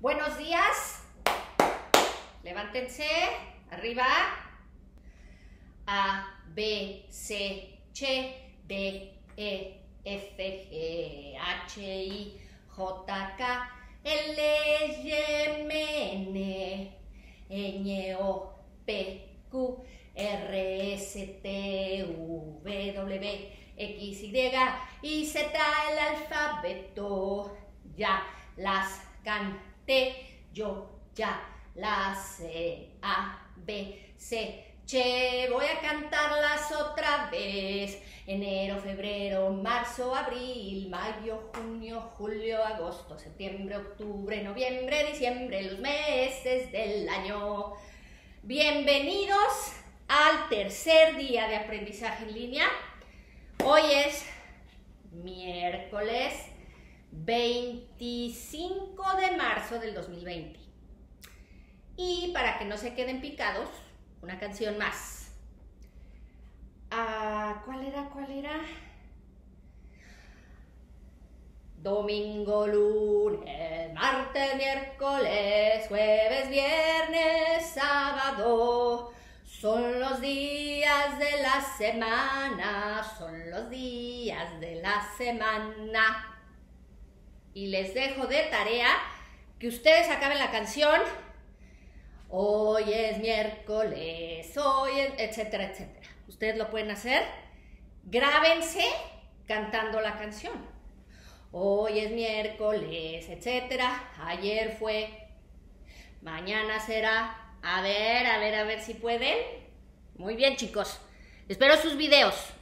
Buenos días. Levántense. Arriba. A, B, C, D, E, F, G, H, I, J, K, L, M, N, Ñ, O, P, Q, R, S, T, U, V, W, X, Y y Z el alfabeto. Ya las yo ya las sé. A, B, C, Che, voy a cantarlas otra vez. Enero, febrero, marzo, abril, mayo, junio, julio, agosto, septiembre, octubre, noviembre, diciembre, los meses del año. Bienvenidos al tercer día de aprendizaje en línea. Hoy es miércoles 25 de marzo del 2020. Y para que no se queden picados, una canción más. Ah, ¿Cuál era? ¿Cuál era? Domingo, lunes, martes, miércoles, jueves, viernes, sábado. Son los días de la semana, son los días de la semana. Y les dejo de tarea que ustedes acaben la canción hoy es miércoles, hoy es, etcétera, etcétera. Ustedes lo pueden hacer. Grábense cantando la canción. Hoy es miércoles, etcétera. Ayer fue, mañana será. A ver, a ver, a ver si pueden. Muy bien, chicos. Espero sus videos.